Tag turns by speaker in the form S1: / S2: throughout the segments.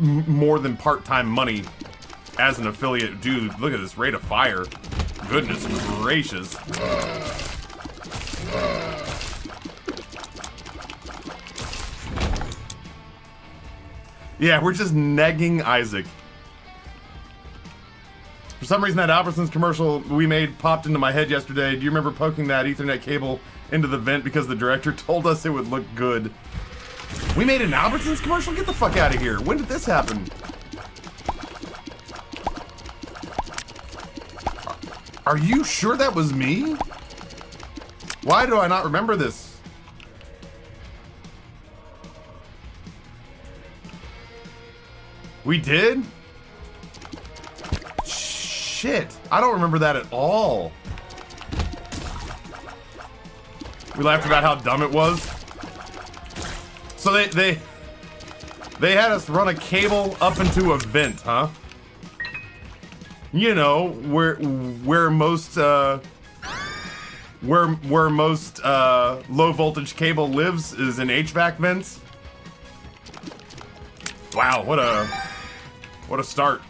S1: more than part-time money as an affiliate. Dude, look at this rate of fire. Goodness gracious. Yeah, we're just negging Isaac. For some reason, that Albertsons commercial we made popped into my head yesterday. Do you remember poking that Ethernet cable into the vent because the director told us it would look good? We made an Albertsons commercial? Get the fuck out of here. When did this happen? Are you sure that was me? Why do I not remember this? We did? Shit. I don't remember that at all. We laughed about how dumb it was. So they they they had us run a cable up into a vent, huh? You know, where where most uh where where most uh low voltage cable lives is in HVAC vents. Wow, what a what a start.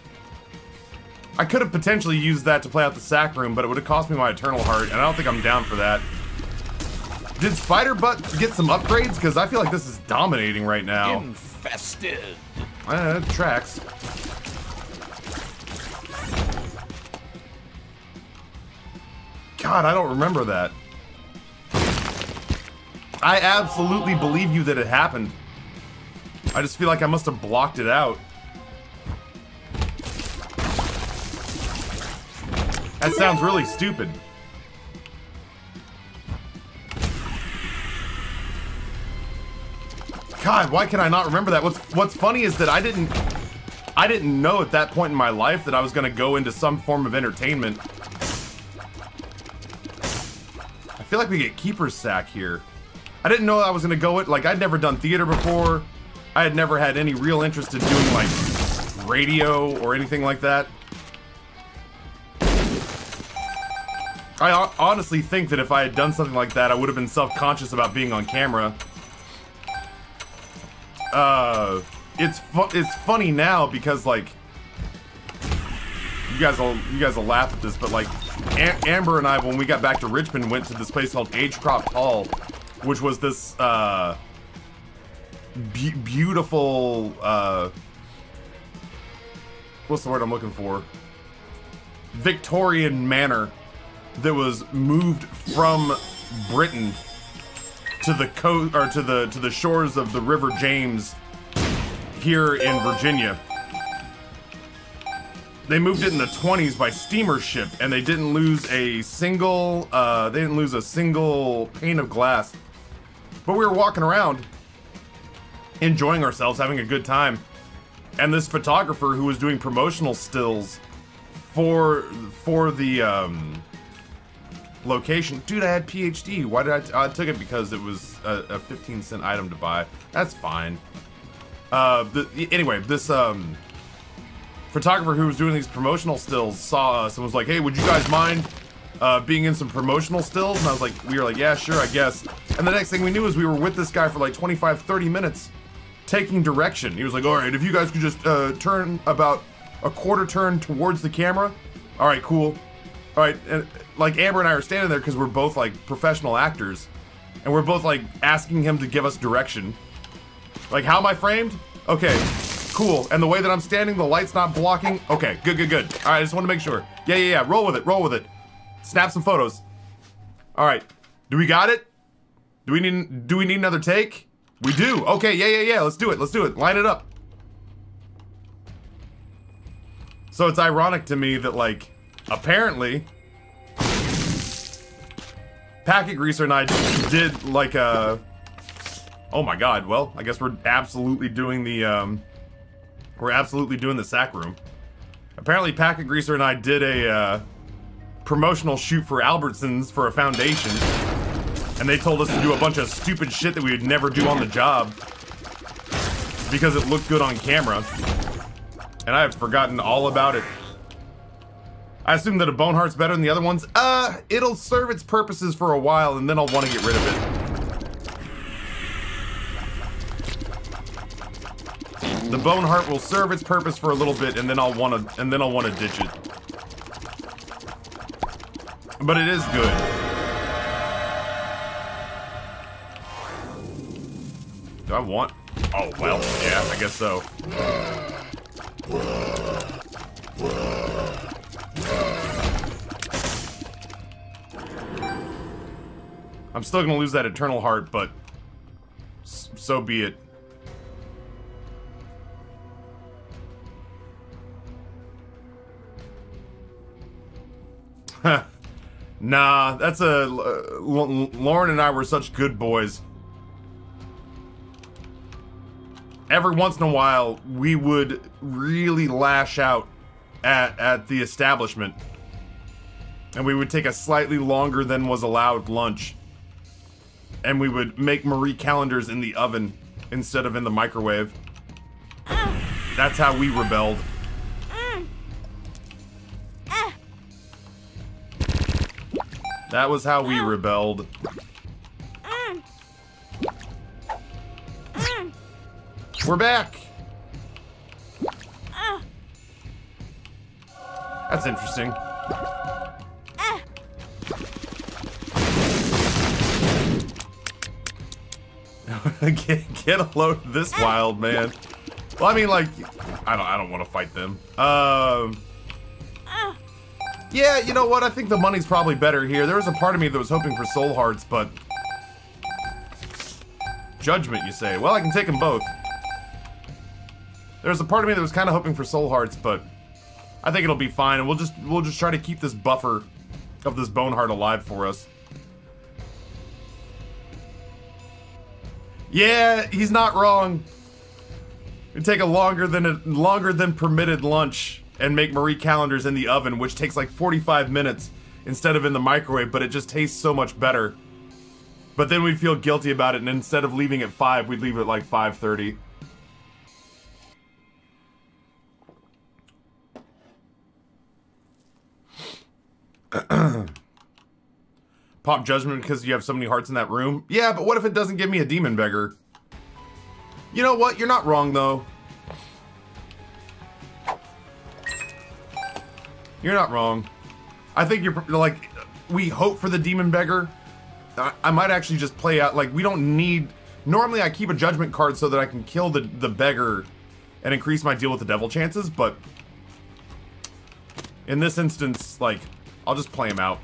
S1: I could have potentially used that to play out the sac room, but it would have cost me my eternal heart, and I don't think I'm down for that. Did Spider Butt get some upgrades? Because I feel like this is dominating right now.
S2: Infested.
S1: Uh, tracks. God, I don't remember that. I absolutely believe you that it happened. I just feel like I must have blocked it out. That sounds really stupid. God, why can I not remember that? What's What's funny is that I didn't I didn't know at that point in my life that I was to go into some form of entertainment. I feel like we get keeper's sack here. I didn't know I was to go it like I'd never done theater before. I had never had any real interest in doing like radio or anything like that. I honestly think that if I had done something like that, I would have been self-conscious about being on camera. Uh, it's fu it's funny now because like you guys will you guys will laugh at this, but like Am Amber and I, when we got back to Richmond, went to this place called Agecroft Hall, which was this uh be beautiful uh what's the word I'm looking for? Victorian manor that was moved from Britain to the coast or to the to the shores of the River James here in Virginia. They moved it in the 20s by steamer ship, and they didn't lose a single uh, they didn't lose a single pane of glass. But we were walking around, enjoying ourselves, having a good time, and this photographer who was doing promotional stills for for the um, location. Dude, I had PhD. Why did I, I took it because it was a, a 15 cent item to buy. That's fine. Uh, the, anyway, this um, photographer who was doing these promotional stills saw us and was like, hey, would you guys mind uh, being in some promotional stills? And I was like, we were like, yeah, sure, I guess. And the next thing we knew is we were with this guy for like 25, 30 minutes taking direction. He was like, all right, if you guys could just uh, turn about a quarter turn towards the camera. All right, cool. All right, and like Amber and I are standing there because we're both like professional actors, and we're both like asking him to give us direction. Like, how am I framed? Okay, cool. And the way that I'm standing, the light's not blocking. Okay, good, good, good. All right, I just want to make sure. Yeah, yeah, yeah. Roll with it. Roll with it. Snap some photos. All right. Do we got it? Do we need? Do we need another take? We do. Okay. Yeah, yeah, yeah. Let's do it. Let's do it. Line it up. So it's ironic to me that like, apparently, Packet Greaser and I did like a. Oh my god, well, I guess we're absolutely doing the, um. We're absolutely doing the sac room. Apparently, Packet Greaser and I did a, uh. Promotional shoot for Albertsons for a foundation. And they told us to do a bunch of stupid shit that we would never do on the job. Because it looked good on camera. And I have forgotten all about it. I assume that a bone heart's better than the other ones. Uh, it'll serve its purposes for a while, and then I'll want to get rid of it. The bone heart will serve its purpose for a little bit, and then I'll want to, and then I'll want to ditch it. But it is good. Do I want? Oh well, yeah, I guess so. I'm still gonna lose that eternal heart, but so be it. nah, that's a... Uh, Lauren and I were such good boys. Every once in a while, we would really lash out at, at the establishment. And we would take a slightly longer than was allowed lunch. And we would make Marie Callender's in the oven instead of in the microwave. That's how we rebelled. That was how we rebelled. We're back! That's interesting. get, get a load of this wild man. Well, I mean, like, I don't, I don't want to fight them. Um... Yeah, you know what? I think the money's probably better here. There was a part of me that was hoping for soul hearts, but... Judgment, you say? Well, I can take them both. There was a part of me that was kind of hoping for soul hearts, but... I think it'll be fine, and we'll just we'll just try to keep this buffer of this bone heart alive for us. Yeah, he's not wrong. It'd take a longer than a longer than permitted lunch and make Marie Callender's in the oven, which takes like 45 minutes instead of in the microwave, but it just tastes so much better. But then we'd feel guilty about it, and instead of leaving at 5, we'd leave at like 5.30. Pop Judgment because you have so many hearts in that room? Yeah, but what if it doesn't give me a Demon Beggar? You know what? You're not wrong, though. You're not wrong. I think you're like, we hope for the Demon Beggar. I, I, might actually just play out, like, we don't need, normally I keep a Judgment card so that I can kill the, the Beggar and increase my deal with the Devil chances, but in this instance, like, I'll just play him out.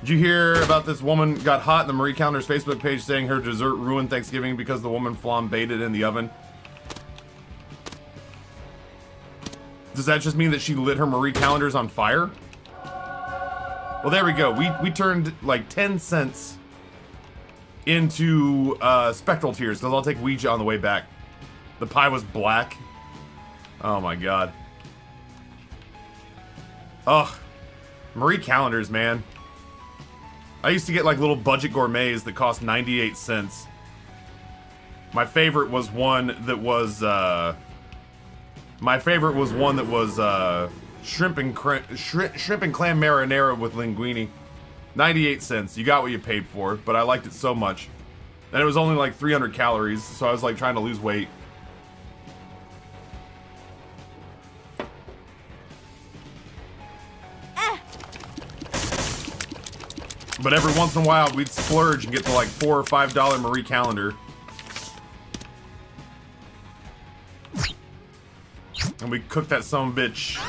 S1: Did you hear about this woman got hot in the Marie Callender's Facebook page saying her dessert ruined Thanksgiving because the woman flambéed it in the oven? Does that just mean that she lit her Marie Callender's on fire? Well, there we go. We, we turned like 10 cents into uh, Spectral Tears because I'll take Ouija on the way back. The pie was black. Oh my god. Ugh. Marie Callender's, man. I used to get like little budget gourmets that cost 98 cents. My favorite was one that was, uh... My favorite was one that was, uh... Shrimp and, shrimp, shrimp and clam marinara with linguine. 98 cents. You got what you paid for, but I liked it so much. And it was only like 300 calories, so I was like trying to lose weight. But every once in a while, we'd splurge and get the like four or five dollar Marie Callender. And we cooked that some bitch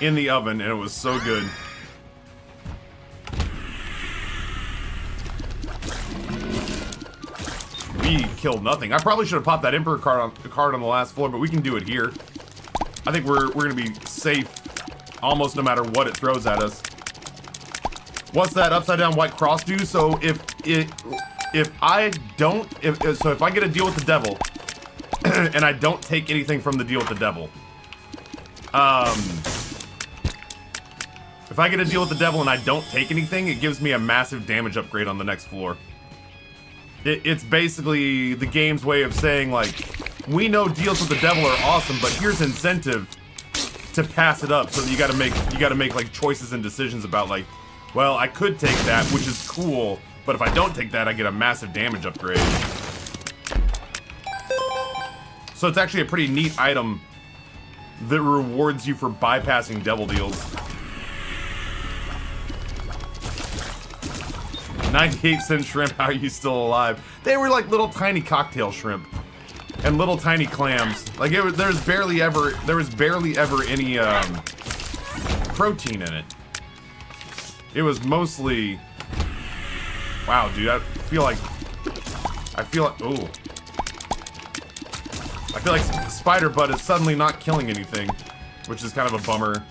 S1: in the oven, and it was so good. We killed nothing. I probably should have popped that Emperor card on, card on the last floor, but we can do it here. I think we're, we're gonna be safe almost no matter what it throws at us. What's that upside down white cross do? So if it, if I don't, if so, if I get a deal with the devil, and I don't take anything from the deal with the devil, um, if I get a deal with the devil and I don't take anything, it gives me a massive damage upgrade on the next floor. It, it's basically the game's way of saying like, we know deals with the devil are awesome, but here's incentive to pass it up. So you got to make you got to make like choices and decisions about like Well, I could take that, which is cool, but if I don't take that, I get a massive damage upgrade. So it's actually a pretty neat item that rewards you for bypassing devil deals. 98 cent shrimp, how are you still alive? They were like little tiny cocktail shrimp. And little tiny clams. Like it was, there's barely ever, there was barely ever any um, protein in it. It was mostly, wow dude, I feel like, I feel like, ooh. I feel like Spider Butt is suddenly not killing anything, which is kind of a bummer.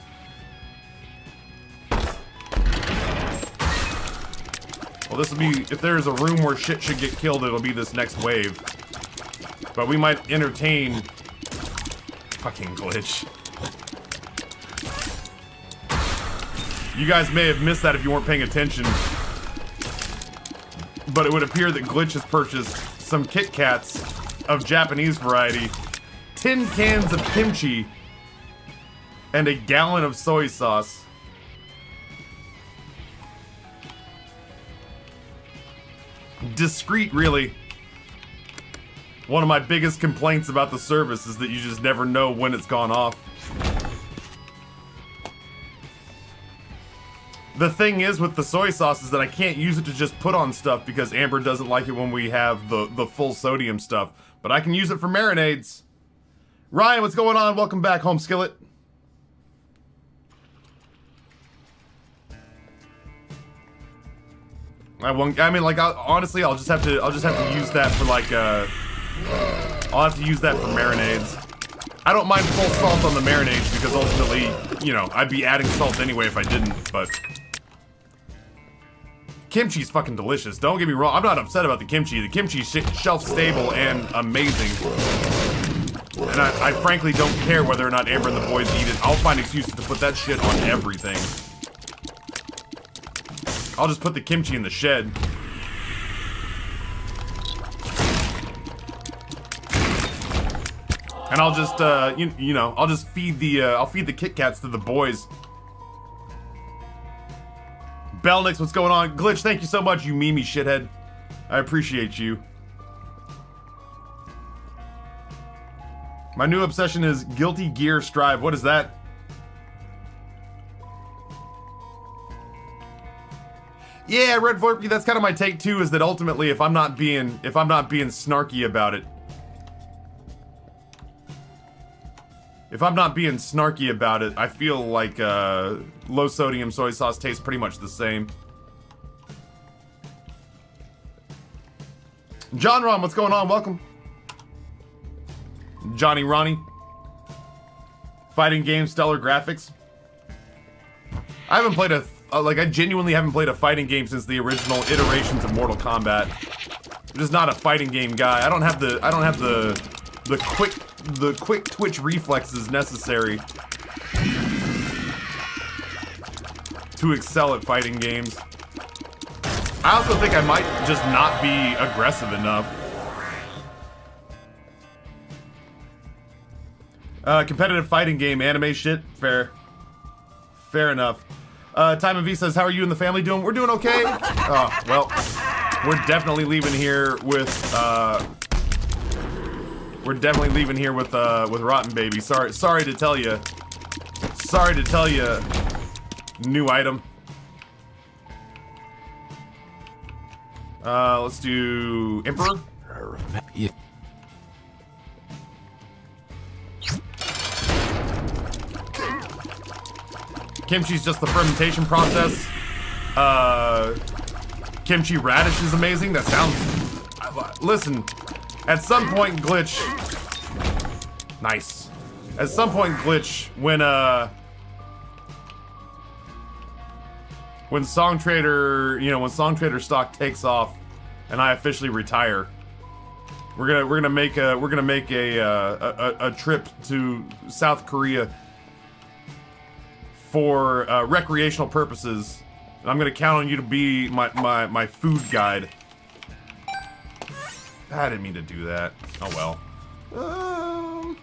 S1: This will be, if there's a room where shit should get killed, it'll be this next wave. But we might entertain... Fucking glitch. You guys may have missed that if you weren't paying attention. But it would appear that Glitch has purchased some Kit Kats of Japanese variety, 10 cans of kimchi, and a gallon of soy sauce. Discreet, really. One of my biggest complaints about the service is that you just never know when it's gone off. The thing is with the soy sauce is that I can't use it to just put on stuff because Amber doesn't like it when we have the, the full sodium stuff. But I can use it for marinades. Ryan, what's going on? Welcome back home, Skillet. I won't. I mean, like, I'll, honestly, I'll just have to. I'll just have to use that for like. Uh, I'll have to use that for marinades. I don't mind full salt on the marinades because ultimately, you know, I'd be adding salt anyway if I didn't. But kimchi's fucking delicious. Don't get me wrong. I'm not upset about the kimchi. The kimchi kimchi's shelf stable and amazing. And I, I frankly don't care whether or not Amber and the boys eat it. I'll find excuses to put that shit on everything. I'll just put the kimchi in the shed. And I'll just, uh, you, you know, I'll just feed the, uh, I'll feed the Kit Kats to the boys. Belnix, what's going on? Glitch, thank you so much, you Mimi shithead. I appreciate you. My new obsession is Guilty Gear Strive. What is that? Yeah, Red Vorpy, that's kind of my take too, is that ultimately if I'm not being if I'm not being snarky about it. If I'm not being snarky about it, I feel like uh, low sodium soy sauce tastes pretty much the same. John Ron, what's going on? Welcome. Johnny Ronnie. Fighting game, stellar graphics. I haven't played a uh, like I genuinely haven't played a fighting game since the original iterations of Mortal Kombat. I'm just not a fighting game guy. I don't have the I don't have the the quick the quick twitch reflexes necessary to excel at fighting games. I also think I might just not be aggressive enough. Uh, competitive fighting game, anime shit, fair. Fair enough. Uh, Time of V says, how are you and the family doing? We're doing okay. Oh, well, we're definitely leaving here with, uh, we're definitely leaving here with, uh, with Rotten Baby. Sorry, sorry to tell you. Sorry to tell you, new item. Uh, let's do Emperor. Kimchi's just the fermentation process. Uh, kimchi radish is amazing. That sounds... Listen, at some point, Glitch... Nice. At some point, Glitch, when, uh... When Song Trader, you know, when Song Trader stock takes off, and I officially retire, we're gonna we're gonna make a we're gonna make a uh, a, a trip to South Korea for uh, recreational purposes. And I'm gonna count on you to be my, my, my food guide. I didn't mean to do that. Oh well. Um,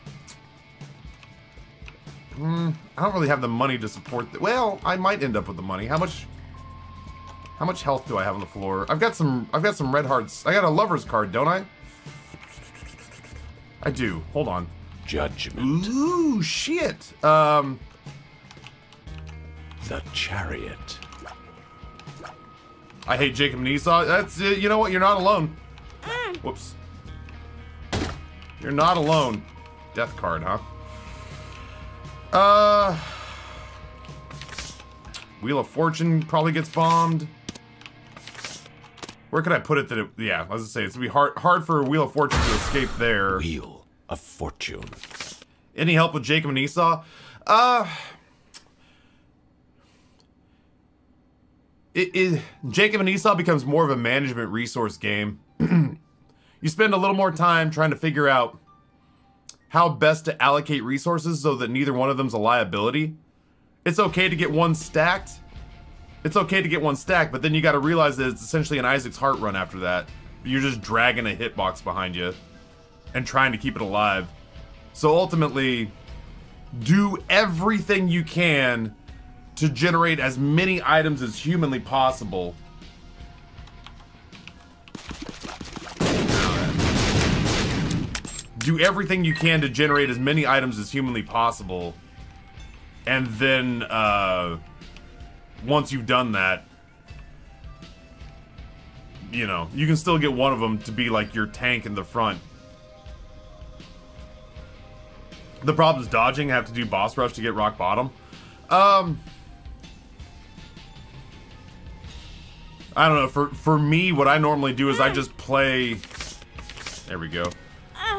S1: mm, I don't really have the money to support that. Well, I might end up with the money. How much? How much health do I have on the floor? I've got some I've got some red hearts. I got a lover's card, don't I? I do. Hold on.
S2: Judgment.
S1: Ooh, shit. Um
S2: The chariot.
S1: I hate Jacob and Esau. That's uh, you know what? You're not alone. Whoops. You're not alone. Death card, huh? Uh Wheel of Fortune probably gets bombed. Where could I put it that it, yeah, I was gonna say, it's gonna be hard, hard for Wheel of Fortune to escape there.
S2: Wheel of Fortune.
S1: Any help with Jacob and Esau? Uh, it, it, Jacob and Esau becomes more of a management resource game. you spend a little more time trying to figure out how best to allocate resources so that neither one of them's a liability. It's okay to get one stacked. It's okay to get one stacked, but then you gotta realize that it's essentially an Isaac's heart run after that. You're just dragging a hitbox behind you and trying to keep it alive. So ultimately, do everything you can to generate as many items as humanly possible. Do everything you can to generate as many items as humanly possible. And then, uh, once you've done that, you know, you can still get one of them to be like your tank in the front. The problem is dodging. I have to do boss rush to get rock bottom. Um, I don't know. For for me, what I normally do is I just play. There we go.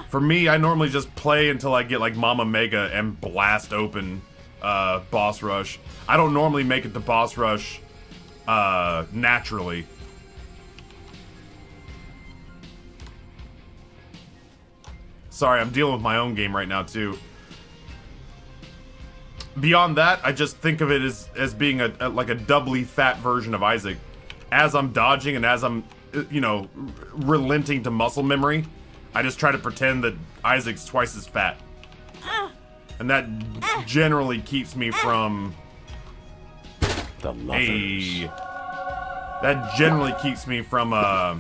S1: For me, I normally just play until I get like Mama Mega and blast open uh, boss rush. I don't normally make it to boss rush uh, naturally. Sorry, I'm dealing with my own game right now too. Beyond that, I just think of it as as being a, a like a doubly fat version of Isaac. As I'm dodging and as I'm, uh, you know, relenting to muscle memory, I just try to pretend that Isaac's twice as fat. And that generally keeps me from
S2: The lovers.
S1: a. That generally keeps me from uh.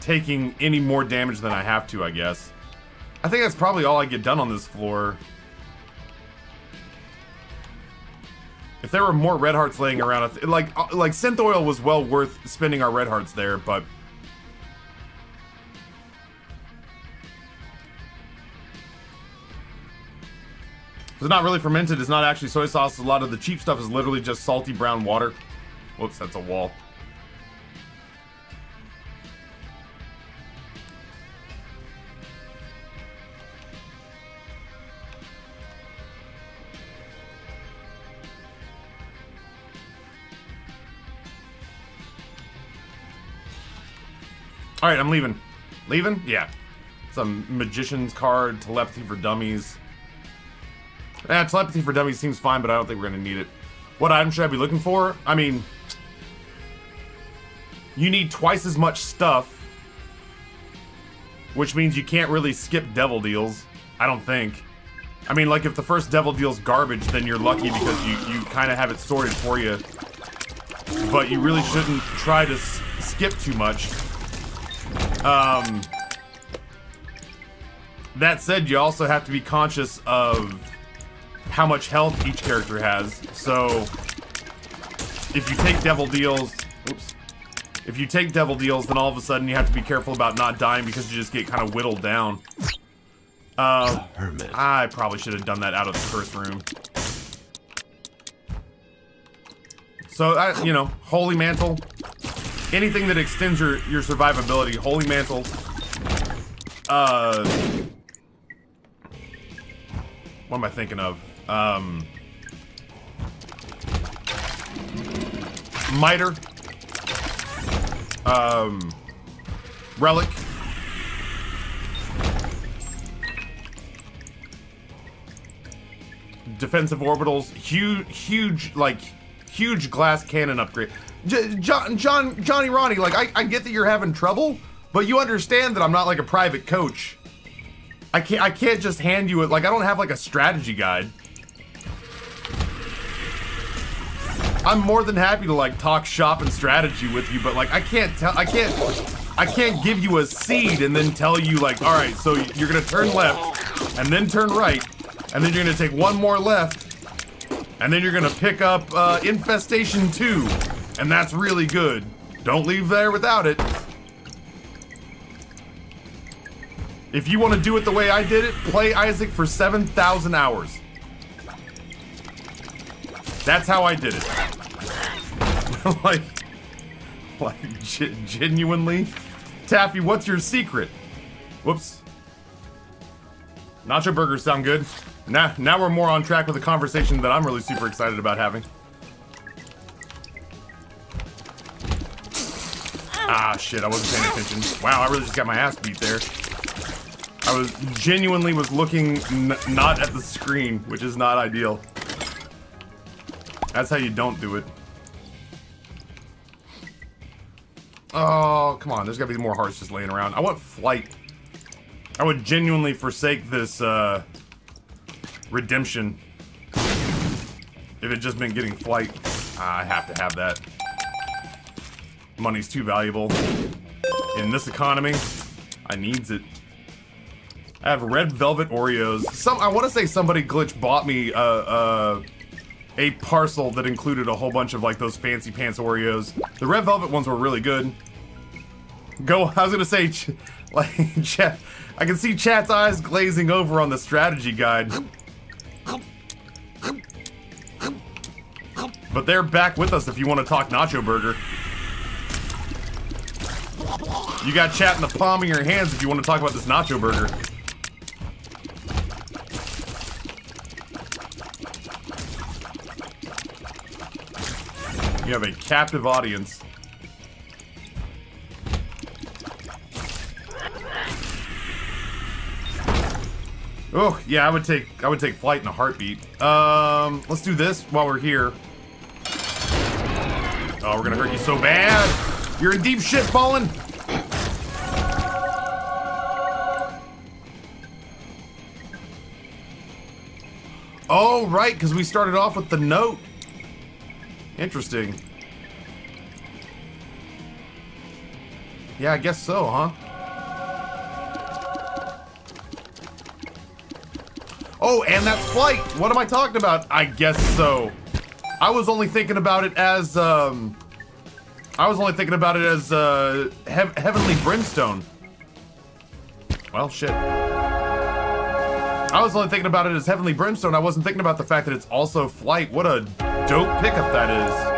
S1: Taking any more damage than I have to, I guess. I think that's probably all I get done on this floor. If there were more red hearts laying around, like uh, like Synthoil was well worth spending our red hearts there, but It's not really fermented. It's not actually soy sauce. A lot of the cheap stuff is literally just salty brown water. Whoops, that's a wall. All right, I'm leaving. Leaving? Yeah. Some magician's card, telepathy for dummies. Eh, telepathy for dummies seems fine, but I don't think we're gonna need it. What item should I be looking for? I mean, you need twice as much stuff, which means you can't really skip devil deals. I don't think. I mean, like if the first devil deal's garbage, then you're lucky because you you kind of have it sorted for you. But you really shouldn't try to skip too much. Um. That said, you also have to be conscious of how much health each character has. So, if you take devil deals, oops. If you take devil deals, then all of a sudden you have to be careful about not dying because you just get kind of whittled down.
S2: Hermit.
S1: I probably should have done that out of the first room. So, I, you know, Holy Mantle. Anything that extends your, your survivability. Holy Mantle. Uh... What am I thinking of? Um... Miter. Um... Relic. defensive orbitals, huge, huge, like, huge glass cannon upgrade. J John, John, Johnny Ronnie, like, I, I get that you're having trouble, but you understand that I'm not like a private coach. I can't, I can't just hand you it. Like, I don't have like a strategy guide. I'm more than happy to like talk shop and strategy with you, but like I can't tell I can't I can't give you a seed and then tell you like, all right, so you're gonna turn left and then turn right, and then you're gonna take one more left, and then you're gonna pick up uh, Infestation 2, and that's really good. Don't leave there without it. If you want to do it the way I did it, play Isaac for 7,000 hours. That's how I did it. like, like genuinely. Taffy, what's your secret? Whoops. Nacho burgers sound good. Now, now we're more on track with a conversation that I'm really super excited about having. Ah, shit, I wasn't paying attention. Wow, I really just got my ass beat there. I was genuinely was looking not at the screen, which is not ideal. That's how you don't do it. Oh, come on. There's gotta be more hearts just laying around. I want flight. I would genuinely forsake this, uh, redemption. If it just meant getting flight. I have to have that. Money's too valuable. In this economy, I needs it. I have red velvet Oreos. Some I want to say somebody glitch bought me uh, uh, a parcel that included a whole bunch of like those fancy pants Oreos. The red velvet ones were really good. Go, I was gonna say, like, chat. I can see chat's eyes glazing over on the strategy guide. But they're back with us if you want to talk Nacho Burger. You got chat in the palm of your hands if you want to talk about this Nacho Burger. You have a captive audience. Oh, yeah, I would take I would take flight in a heartbeat. Um, let's do this while we're here. Oh, we're gonna hurt you so bad. You're in deep shit, Fallen. Oh, right, because we started off with the note. Interesting. Yeah, I guess so, huh? Oh, and that's flight. What am I talking about? I guess so. I was only thinking about it as, um... I was only thinking about it as, uh, he Heavenly Brimstone. Well, shit. I was only thinking about it as Heavenly Brimstone. I wasn't thinking about the fact that it's also flight. What a dope pickup that is.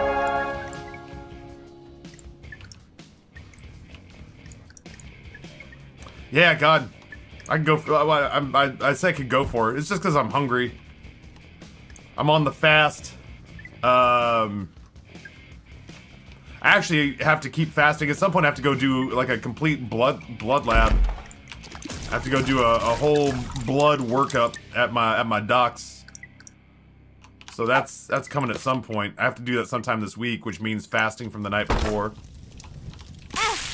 S1: Yeah, God. I can go for, I, I, I say I could go for it. It's just because I'm hungry. I'm on the fast. Um, I actually have to keep fasting. At some point, I have to go do like a complete blood blood lab. I have to go do a, a whole blood workup at my at my doc's. So that's that's coming at some point. I have to do that sometime this week, which means fasting from the night before.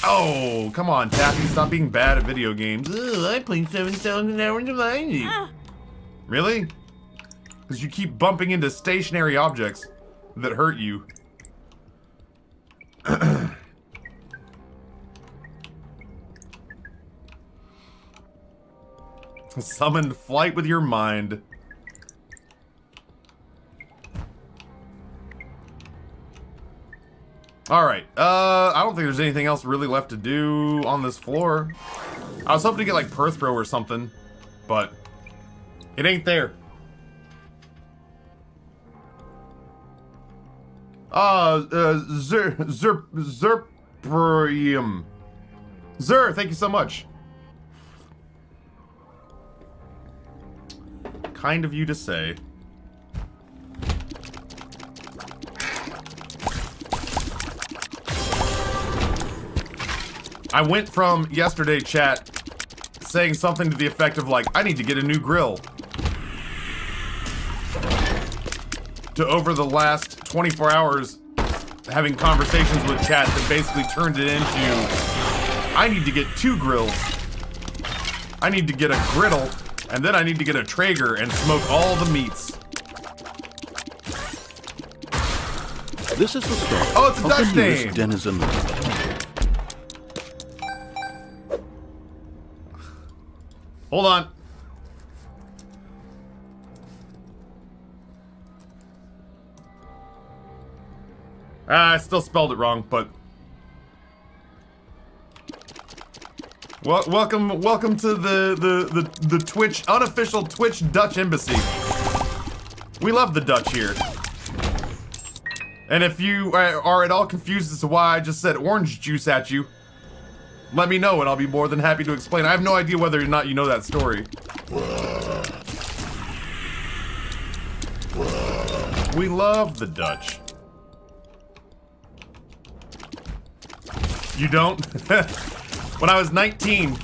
S1: Oh, come on, Taffy, stop being bad at video games. Ugh, I played 7,000 hours of Isaac. Really? Because you keep bumping into stationary objects that hurt you. Summoned flight with your mind. Alright, uh, I don't think there's anything else really left to do on this floor. I was hoping to get, like, Perthrow or something, but it ain't there. Uh, uh, Zer, Zer, Zerprium. Zer, thank you so much. Kind of you to say. I went from yesterday chat saying something to the effect of like, I need to get a new grill. To over the last 24 hours having conversations with chat that basically turned it into, I need to get two grills. I need to get a griddle, and then I need to get a Traeger and smoke all the meats.
S2: This is the story
S1: Oh, it's a Dutch name.
S2: denizen.
S1: Hold on. Ah, I still spelled it wrong, but well, welcome, welcome to the, the the the Twitch unofficial Twitch Dutch embassy. We love the Dutch here. And if you are are at all confused as to why I just said orange juice at you, let me know and I'll be more than happy to explain. I have no idea whether or not you know that story. We love the Dutch. You don't? when I was 19,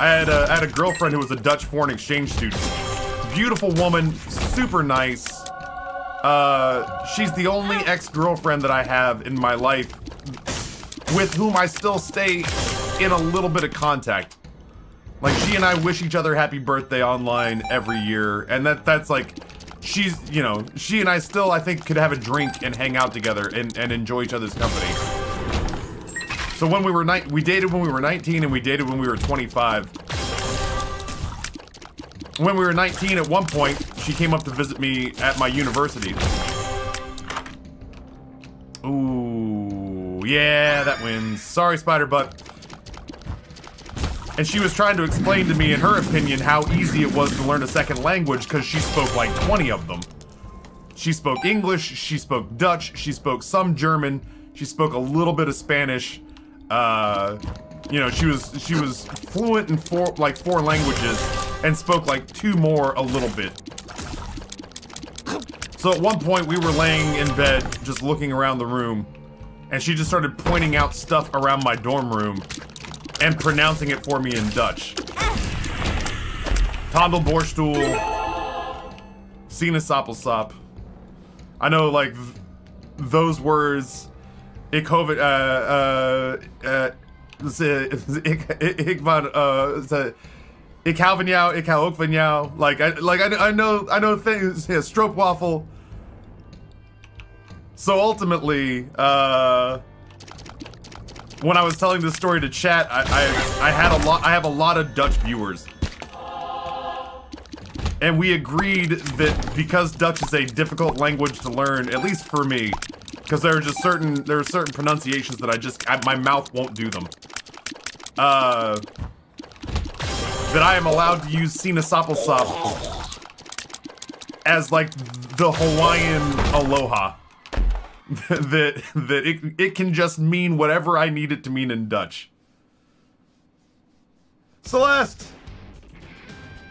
S1: I had, a, I had a girlfriend who was a Dutch foreign exchange student. Beautiful woman, super nice. Uh, she's the only ex-girlfriend that I have in my life with whom I still stay in a little bit of contact. Like she and I wish each other happy birthday online every year, and that that's like she's you know she and I still I think could have a drink and hang out together and, and enjoy each other's company. So when we were we dated when we were 19 and we dated when we were 25. When we were 19, at one point, she came up to visit me at my university. Ooh, yeah, that wins. Sorry, Spider Butt. And she was trying to explain to me, in her opinion, how easy it was to learn a second language because she spoke like 20 of them. She spoke English, she spoke Dutch, she spoke some German, she spoke a little bit of Spanish. Uh, you know, she was she was fluent in four like four languages and spoke like two more a little bit. So at one point we were laying in bed just looking around the room and she just started pointing out stuff around my dorm room and pronouncing it for me in Dutch. Tondelboorstoel, Sinaasappelsap. I know like th- those words ik hoop het, uh, uh, uh, ze, ik, ik, ik van, uh, ik hou van jou, ik hou ook van jou. Like, I, like, I, I know, I know things, yeah, stroopwafel. So ultimately, uh, when I was telling this story to chat, I, I, I had a lot, I have a lot of Dutch viewers. And we agreed that because Dutch is a difficult language to learn, at least for me, because there are just certain there are certain pronunciations that I just I, my mouth won't do them. Uh, that I am allowed to use Sinaasappelsap as like the Hawaiian aloha. that that it it can just mean whatever I need it to mean in Dutch. Celeste.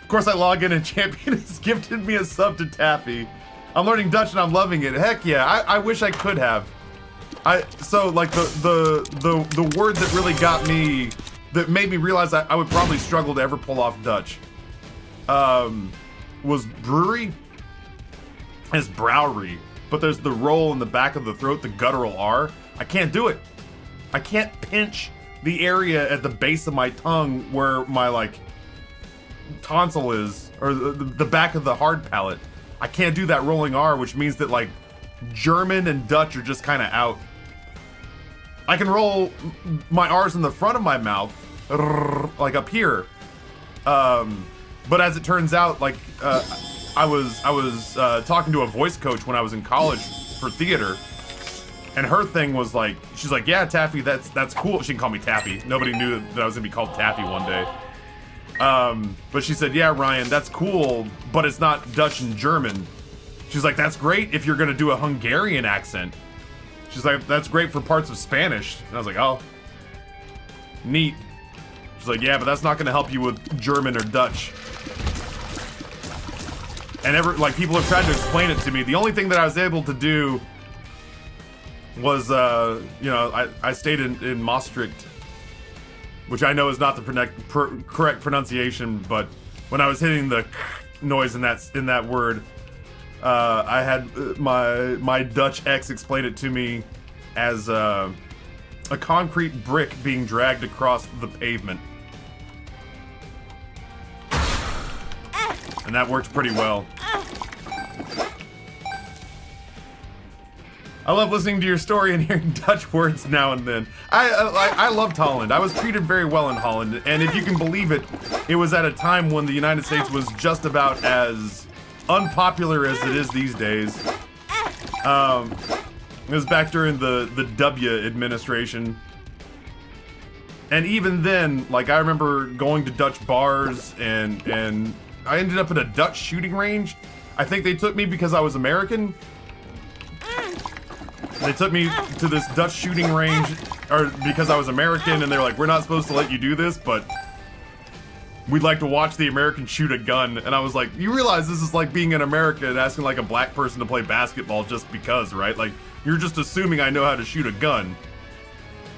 S1: Of course, I log in and Champion has gifted me a sub to Taffy. I'm learning Dutch and I'm loving it. Heck yeah, I, I wish I could have. I so like the the the the word that really got me that made me realize I, I would probably struggle to ever pull off Dutch um was brewery. As browery but there's the roll in the back of the throat the guttural R. I can't do it. I can't pinch the area at the base of my tongue where my like tonsil is or the, the back of the hard palate I can't do that rolling R which means that like German and Dutch are just kind of out I can roll my R's in the front of my mouth, like up here. Um, but as it turns out, like uh, I was I was uh, talking to a voice coach when I was in college for theater, and her thing was like she's like, yeah, Taffy, that's that's cool. She can call me Taffy. Nobody knew that I was gonna be called Taffy one day. Um, but she said, yeah, Ryan, that's cool, but it's not Dutch and German. She's like, that's great if you're gonna do a Hungarian accent. She's like, that's great for parts of Spanish. And I was like, oh, neat. She's like, yeah, but that's not to help you with German or Dutch. And ever like people have tried to explain it to me. The only thing that I was able to do was, uh, you know, I, I stayed in, in Maastricht, which I know is not the correct pronunciation, but when I was hitting the noise in that in that word, uh, I had uh, my my Dutch ex explain it to me as uh, a concrete brick being dragged across the pavement, and that worked pretty well. I love listening to your story and hearing Dutch words now and then. I, I I loved Holland. I was treated very well in Holland, and if you can believe it, it was at a time when the United States was just about as unpopular as it is these days. Um, it was back during the the W administration, and even then, like I remember going to Dutch bars and and I ended up at a Dutch shooting range. I think they took me because I was American, they took me to this Dutch shooting range, or because I was American, and they're like, "We're not supposed to let you do this, but we'd like to watch the American shoot a gun." And I was like, "You realize this is like being an American and asking like a black person to play basketball just because, right? Like, you're just assuming I know how to shoot a gun."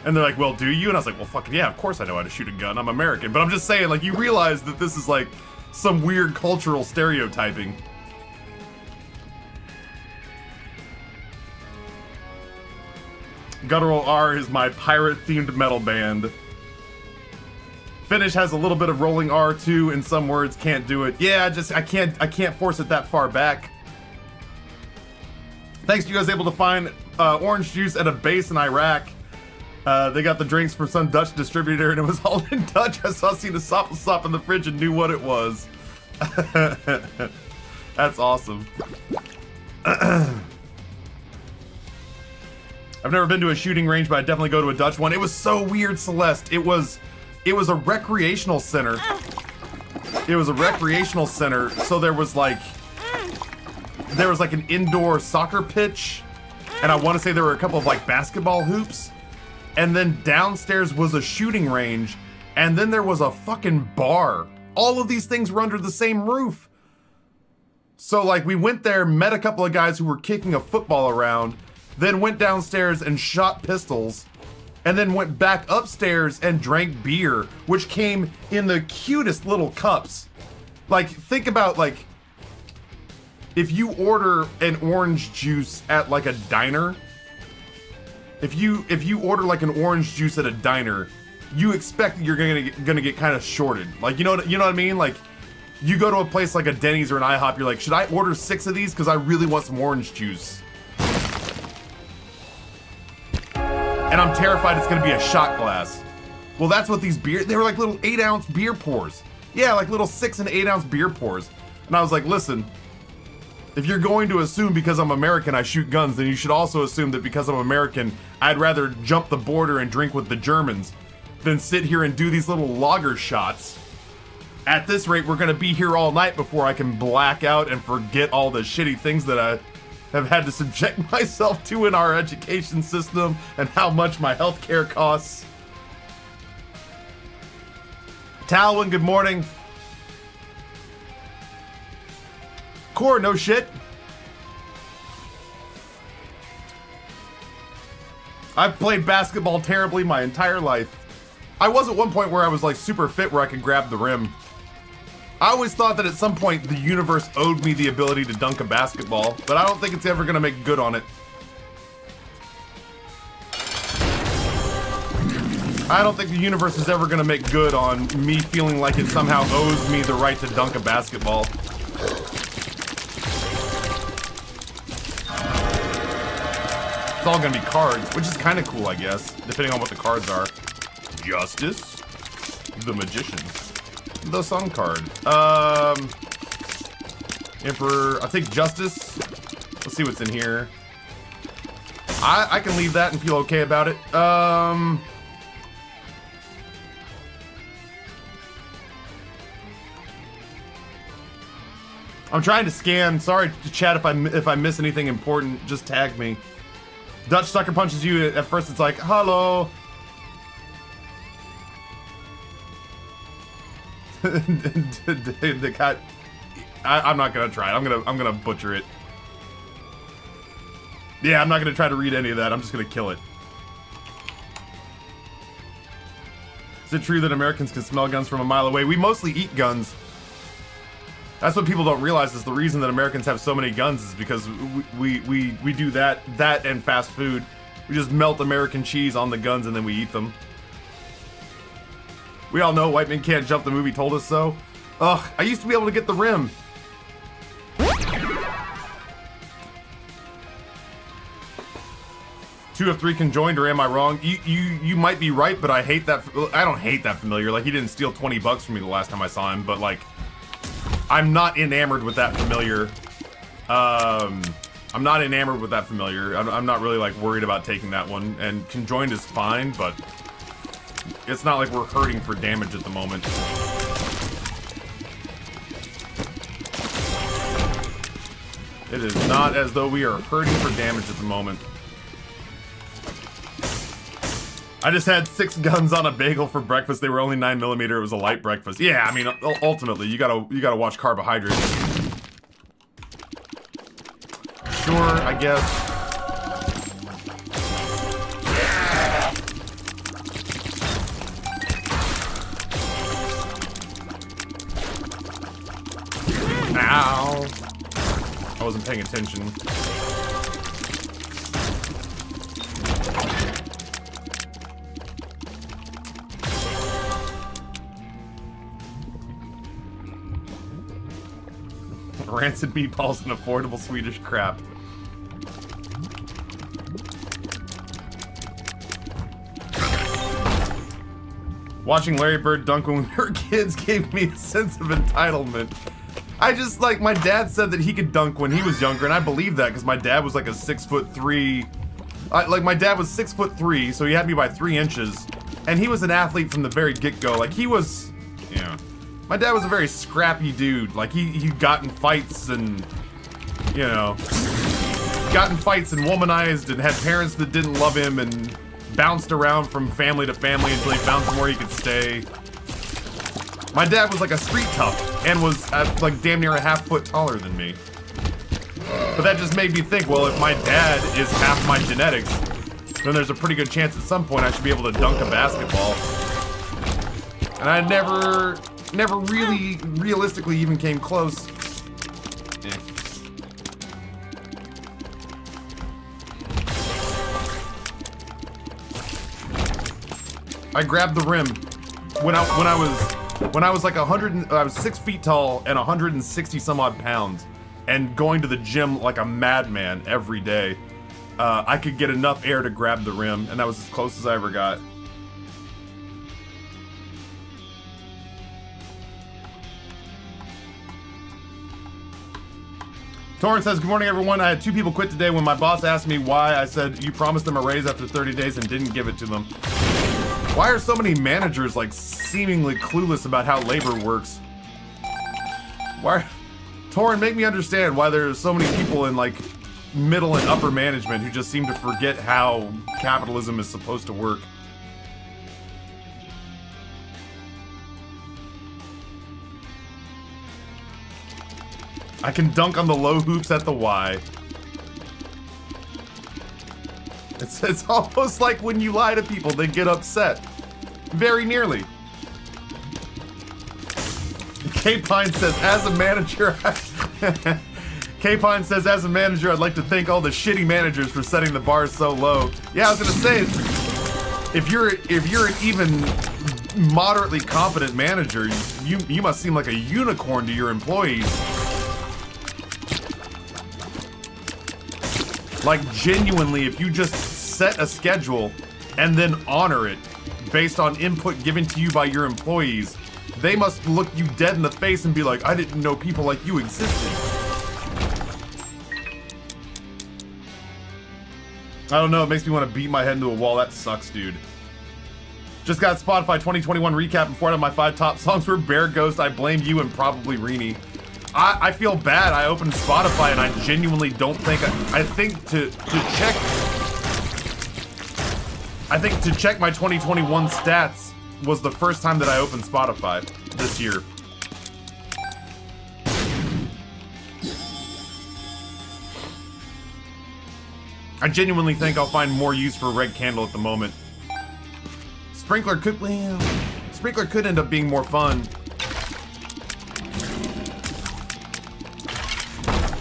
S1: And they're like, "Well, do you?" And I was like, "Well, fucking yeah, of course I know how to shoot a gun. I'm American." But I'm just saying, like, you realize that this is like some weird cultural stereotyping. Guttural R is my pirate-themed metal band. Finnish has a little bit of rolling R too. In some words, can't do it. Yeah, I just I can't I can't force it that far back. Thanks to you guys able to find uh, orange juice at a base in Iraq. Uh, they got the drinks from some Dutch distributor and it was all in Dutch. I saw see the sop sop in the fridge and knew what it was. That's awesome. I've never been to a shooting range, but I definitely go to a Dutch one. It was so weird, Celeste. It was, it was a recreational center. It was a recreational center, so there was like, there was like an indoor soccer pitch, and I want to say there were a couple of like basketball hoops, and then downstairs was a shooting range, and then there was a fucking bar. All of these things were under the same roof. So like we went there, met a couple of guys who were kicking a football around, then went downstairs and shot pistols, and then went back upstairs and drank beer, which came in the cutest little cups. Like, think about, like, if you order an orange juice at, like, a diner, if you if you order like an orange juice at a diner, you expect you're gonna gonna get kind of shorted. Like you know what, you know what I mean? Like you go to a place like a Denny's or an IHOP, you're like, should I order six of these because I really want some orange juice? And I'm terrified it's gonna be a shot glass. Well, that's what these beer, they were like little eight ounce beer pours. Yeah, like little six and eight ounce beer pours. And I was like, listen, if you're going to assume because I'm American I shoot guns, then you should also assume that because I'm American, I'd rather jump the border and drink with the Germans than sit here and do these little lager shots. At this rate, we're gonna be here all night before I can black out and forget all the shitty things that I have had to subject myself to in our education system and how much my health care costs. Talwin, good morning. Core, no shit. I've played basketball terribly my entire life. I was at one point where I was like super fit where I could grab the rim. I always thought that at some point the universe owed me the ability to dunk a basketball, but I don't think it's ever gonna make good on it. I don't think the universe is ever gonna make good on me feeling like it somehow owes me the right to dunk a basketball. It's all gonna be cards, which is kind of cool, I guess, depending on what the cards are. Justice, the Magician the Sun card. Um, Emperor, I think Justice. Let's see what's in here. I, I can leave that and feel okay about it. Um... I'm trying to scan. Sorry to chat if I if I miss anything important. Just tag me. Dutch sucker punches you. At first, it's like, hello. the cat. I, am not gonna try it. I'm gonna I'm gonna butcher it. Yeah, I'm not gonna try to read any of that. I'm just gonna kill it. Is it true that Americans can smell guns from a mile away? We mostly eat guns. That's what people don't realize is the reason that Americans have so many guns is because we, we, we, we do that, that and fast food. We just melt American cheese on the guns and then we eat them. We all know White Men Can't Jump, the movie told us so. Ugh, I used to be able to get the rim. Two of three conjoined, or am I wrong? You you you might be right, but I hate that. I don't hate that familiar. Like he didn't steal twenty bucks from me the last time I saw him, but like, I'm not enamored with that familiar. Um, I'm not enamored with that familiar. I'm, I'm not really like worried about taking that one. And conjoined is fine, but it's not like we're hurting for damage at the moment. It is not as though we are hurting for damage at the moment. I just had six guns on a bagel for breakfast. They were only nine millimeter. It was a light breakfast. Yeah, I mean, ultimately, you gotta you gotta watch carbohydrates. Sure, I guess. I wasn't paying attention. Rancid meatballs and affordable Swedish crap. Watching Larry Bird dunk when we were kids gave me a sense of entitlement. I just, like, my dad said that he could dunk when he was younger, and I believe that because my dad was like a six foot three. I, like, my dad was six foot three, so he had me by three inches. And he was an athlete from the very get go. Like, he was. Yeah. My dad was a very scrappy dude. Like, he, he got in fights and. You know. Got in fights and womanized and had parents that didn't love him and bounced around from family to family until he found somewhere he could stay. My dad was like a street tough and was uh, like damn near a half foot taller than me. But that just made me think, well, if my dad is half my genetics, then there's a pretty good chance at some point I should be able to dunk a basketball. And I never, never really, realistically even came close. Eh. I grabbed the rim when I when I was when I was like 100, I was six feet tall and 160 some odd pounds, and going to the gym like a madman every day, uh, I could get enough air to grab the rim, and that was as close as I ever got. Torrent says, Good morning, everyone. I had two people quit today when my boss asked me why. I said, You promised them a raise after 30 days and didn't give it to them. Why are so many managers like seemingly clueless about how labor works? Why, Torin, make me understand why there's so many people in like middle and upper management who just seem to forget how capitalism is supposed to work. I can dunk on the low hoops at the Y. It's, it's almost like when you lie to people, they get upset. Very nearly. K-Pine says, as a manager, K-Pine says, as a manager, I'd like to thank all the shitty managers for setting the bar so low. Yeah, I was gonna say, if you're if you're an even moderately competent manager, you you must seem like a unicorn to your employees. Like, genuinely, if you just set a schedule and then honor it based on input given to you by your employees, they must look you dead in the face and be like, I didn't know people like you existed. I don't know, it makes me want to beat my head into a wall. That sucks, dude. Just got Spotify 2021 recap and four out of my five top songs were Bear Ghost, I Blame You, and probably Reenie. I, I feel bad. I opened Spotify and I genuinely don't think I, I think to to check I think to check my 2021 stats was the first time that I opened Spotify this year. I genuinely think I'll find more use for Red Candle at the moment. Sprinkler could, well, Sprinkler could end up being more fun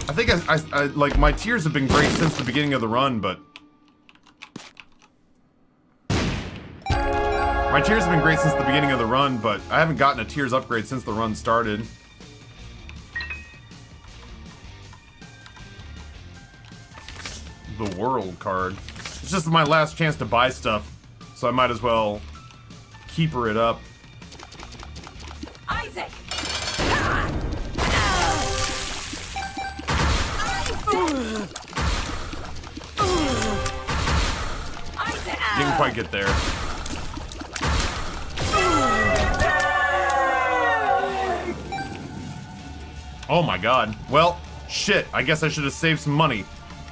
S1: I think I, I, I, like my tears have been great since the beginning of the run, but my tears have been great since the beginning of the run, but I haven't gotten a tears upgrade since the run started. The world card. It's just my last chance to buy stuff, so I might as well keep her it up.
S3: Isaac! Isaac!
S1: Didn't quite get there. Oh my god. Well, shit. I guess I should have saved some money.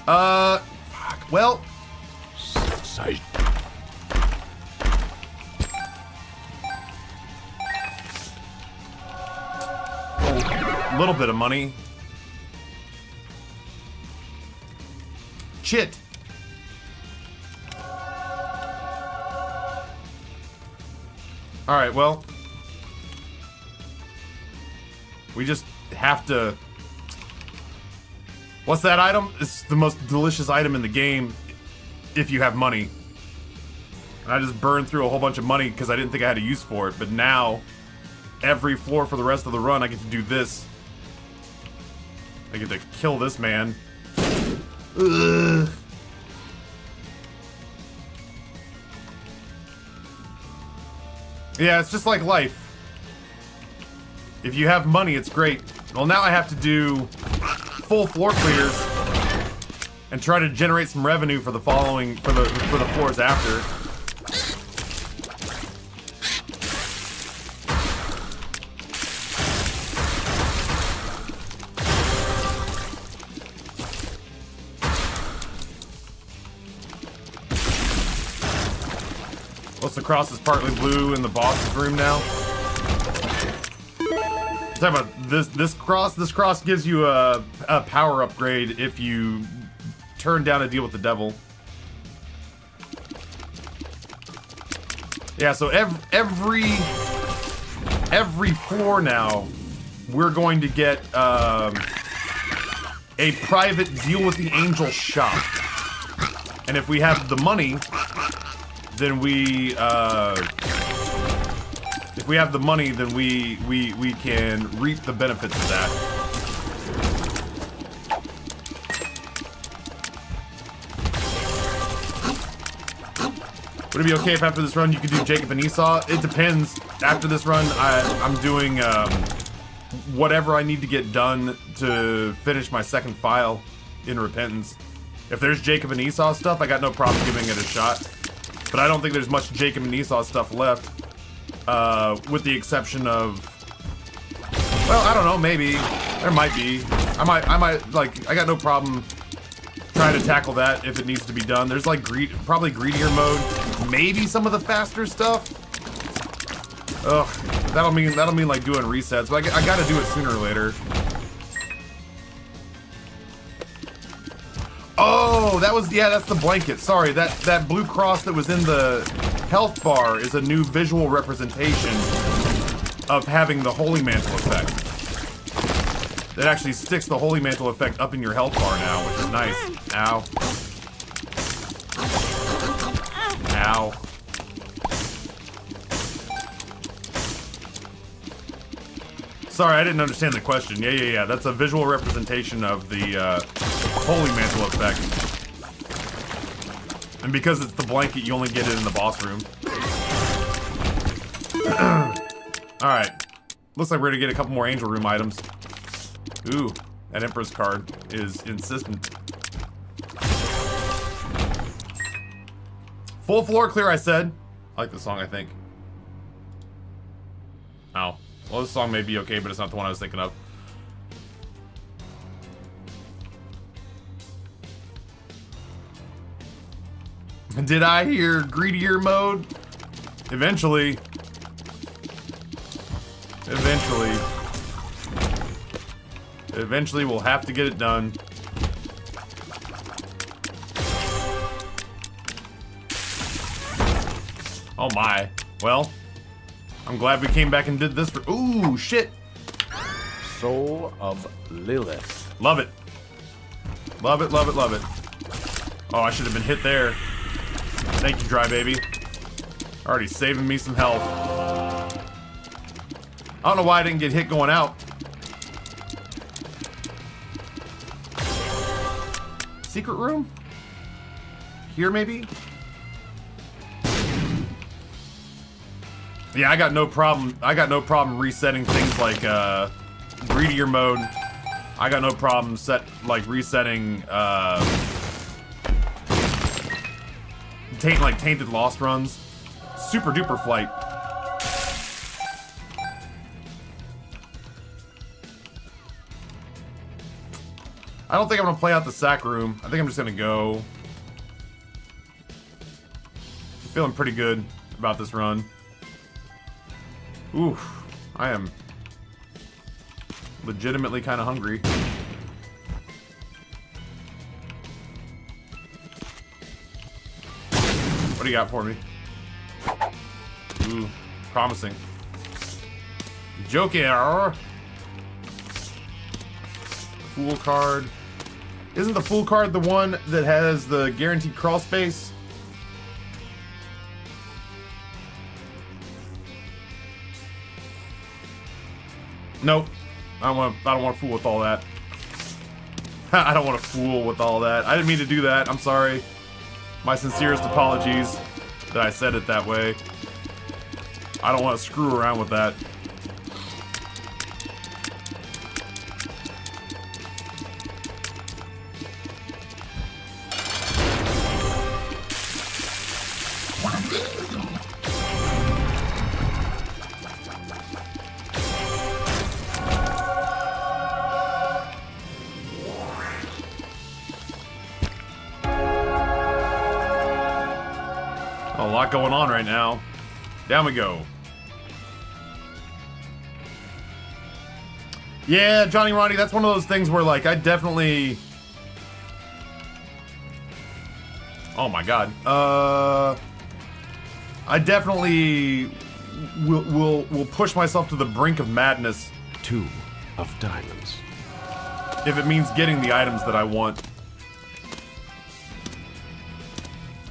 S1: Uh, fuck. Well, a little bit of money. Shit. Alright, well. We just have to... What's that item? It's the most delicious item in the game if you have money. I just burned through a whole bunch of money because I didn't think I had a use for it, but now every floor for the rest of the run I get to do this. I get to kill this man. Ugh. Yeah, it's just like life. If you have money, it's great. Well, now I have to do full floor clears and try to generate some revenue for the following for the for the floors after. What's the cross is partly blue in the boss's room now? Talking about this this cross. This cross gives you a, a power upgrade if you turn down a deal with the devil. Yeah, so every every every floor now, we're going to get um, a private deal with the angel shop, and if we have the money, then we uh, if we have the money, then we we we can reap the benefits of that. Would it be okay if after this run you could do Jacob and Esau? It depends. After this run, I, I'm doing um, whatever I need to get done to finish my second file in Repentance. If there's Jacob and Esau stuff, I got no problem giving it a shot. But I don't think there's much Jacob and Esau stuff left. Uh, with the exception of... Well, I don't know, maybe. There might be. I might, I might, like, I got no problem trying to tackle that if it needs to be done. There's like greed, probably greedier mode, maybe some of the faster stuff. Ugh, that'll mean that'll mean like doing resets, but I, I gotta do it sooner or later. Oh, that was yeah, that's the blanket. Sorry, that that blue cross that was in the health bar is a new visual representation of having the holy mantle effect. That actually sticks the holy mantle effect up in your health bar now, which is nice. Ow. Ow. Sorry, I didn't understand the question. Yeah, yeah, yeah. That's a visual representation of the uh, holy mantle effect. And because it's the blanket, you only get it in the boss room. Alright. Looks like we're gonna get a couple more angel room items. Ooh, that Emperor's card is insistent. Full floor clear, I said. I like the song, I think. Oh. Well, this song may be okay, but it's not the one I was thinking of. Did I hear greedier mode? Eventually. Eventually. Eventually, we'll have to get it done. Oh my. Well, I'm glad we came back and did this for- Ooh, shit!
S2: Soul of Lilith.
S1: Love it. Love it, love it, love it. Oh, I should have been hit there. Thank you, Dry Baby. Already saving me some health. I don't know why I didn't get hit going out. Secret room? Here, maybe? Yeah, I got no problem. I got no problem resetting things like uh, greedier mode. I got no problem set like resetting uh, taint like tainted lost runs. Super duper flight. I don't think I'm gonna play out the sac room. I think I'm just gonna go. Feeling pretty good about this run. Ooh, I am legitimately kind of hungry. What do you got for me? Ooh, promising. Joker! Fool card. Isn't the Fool card the one that has the guaranteed crawl space? Nope. I don't want. I don't want to fool with all that. I don't want to fool with all that. I didn't mean to do that. I'm sorry. My sincerest apologies that I said it that way. I don't want to screw around with that. Down we go. Yeah, Johnny Ronnie, that's one of those things where, like, I definitely... Oh my god. Uh... I definitely will, will, will push myself to the brink of madness
S2: Two of diamonds.
S1: if it means getting the items that I want.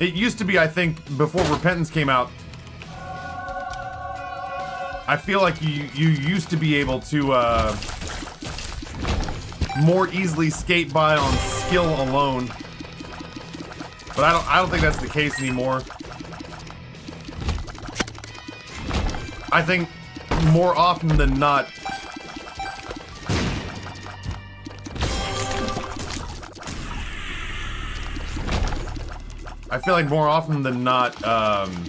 S1: It used to be, I think, before Repentance came out, I feel like you you used to be able to uh, more easily skate by on skill alone, but I don't I don't think that's the case anymore. I think more often than not, I feel like more often than not, um,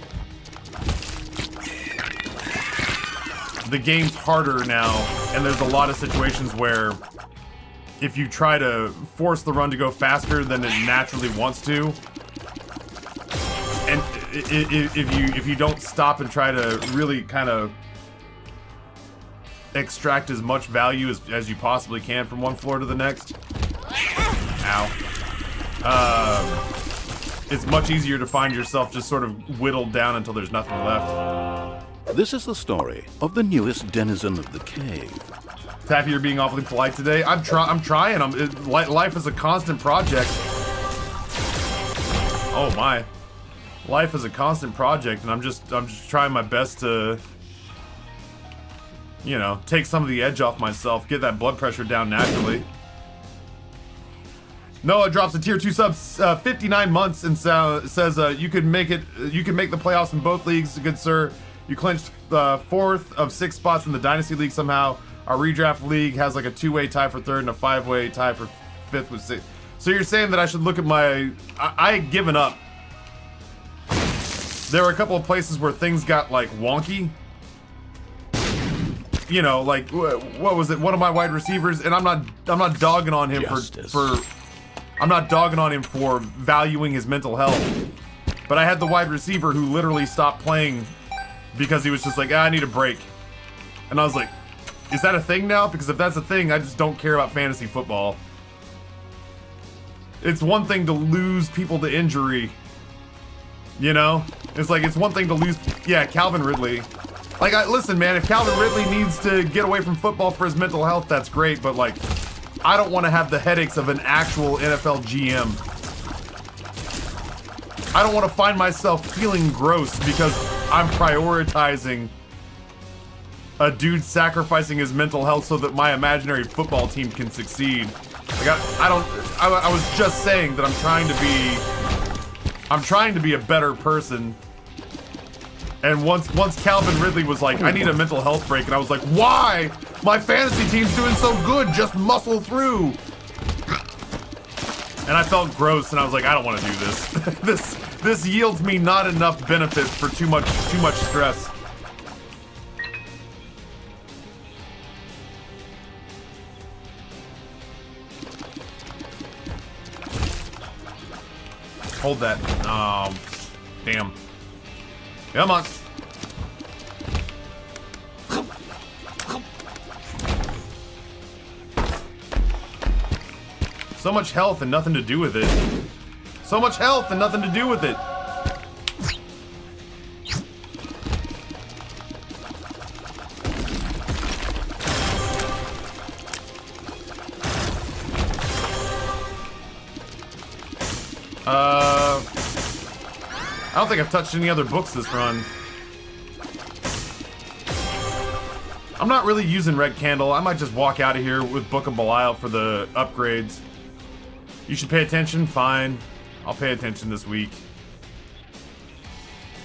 S1: the game's harder now, and there's a lot of situations where if you try to force the run to go faster than it naturally wants to, and if you if you don't stop and try to really kind of extract as much value as, as you possibly can from one floor to the next, ow. Um, it's much easier to find yourself just sort of whittled down until there's nothing left.
S3: This is the story of the newest denizen of the cave.
S1: Taffy, you're being awfully polite today. I'm trying. I'm trying. I'm. It, life is a constant project. Oh my, life is a constant project, and I'm just. I'm just trying my best to. You know, take some of the edge off myself, get that blood pressure down naturally. Noah drops a tier two sub, uh, 59 months, and so, says uh, you could make it. You could make the playoffs in both leagues, good sir. You clinched the fourth of six spots in the dynasty league somehow. Our redraft league has like a two-way tie for third and a five-way tie for fifth with six. So you're saying that I should look at my? I, I had given up. There were a couple of places where things got like wonky. You know, like what was it? One of my wide receivers, and I'm not. I'm not dogging on him for for I'm not dogging on him for valuing his mental health. But I had the wide receiver who literally stopped playing because he was just like, ah, I need a break. And I was like, is that a thing now? Because if that's a thing, I just don't care about fantasy football. It's one thing to lose people to injury. You know? It's like, it's one thing to lose. Yeah, Calvin Ridley. Like, I, listen, man, if Calvin Ridley needs to get away from football for his mental health, that's great. But, like, I don't want to have the headaches of an actual NFL GM. I don't want to find myself feeling gross because I'm prioritizing a dude sacrificing his mental health so that my imaginary football team can succeed. I, I don't. I, I was just saying that I'm trying to be I'm trying to be a better person. And once once Calvin Ridley was like, I need a mental health break, and I was like, why? My fantasy team's doing so good, just muscle through. And I felt gross, and I was like, I don't want to do this. this this yields me not enough benefits for too much too much stress. Hold that. Oh, damn. Come on. So much health and nothing to do with it. So much health and nothing to do with it. Uh, I don't think I've touched any other books this run. I'm not really using Red Candle. I might just walk out of here with Book of Belial for the upgrades. You should pay attention? Fine. I'll pay attention this week.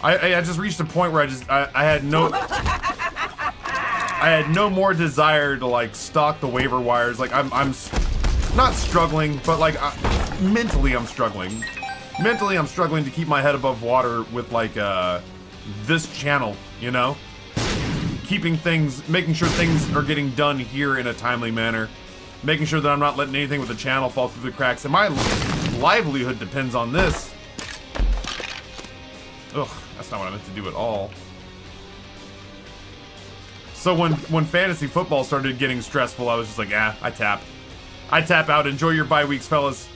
S1: I, I just reached a point where I just, I, I had no... I had no more desire to, like, stalk the waiver wires. Like, I'm, I'm not struggling, but, like, I, mentally I'm struggling. Mentally I'm struggling to keep my head above water with, like, uh, this channel, you know? Keeping things, making sure things are getting done here in a timely manner making sure that I'm not letting anything with the channel fall through the cracks. And my livelihood depends on this. Ugh, that's not what I meant to do at all. So when, when fantasy football started getting stressful, I was just like, ah, I tap. I tap out. Enjoy your bye weeks, fellas.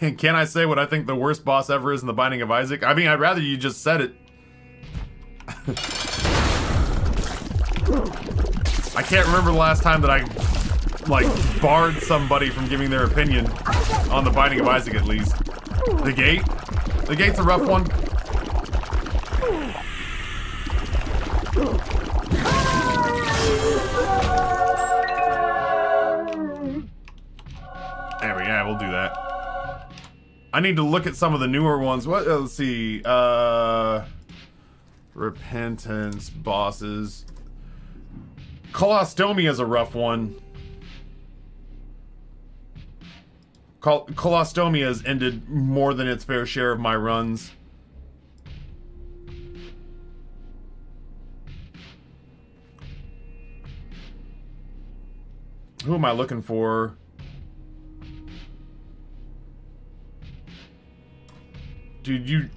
S1: Can I say what I think the worst boss ever is in The Binding of Isaac? I mean, I'd rather you just said it. I can't remember the last time that I, like, barred somebody from giving their opinion on The Binding of Isaac, at least. The gate? The gate's a rough one. There we go, we'll do that. I need to look at some of the newer ones. What? Uh, let's see. Uh, repentance bosses. Colostomia is a rough one. Col Colostomia has ended more than its fair share of my runs. Who am I looking for? Dude, you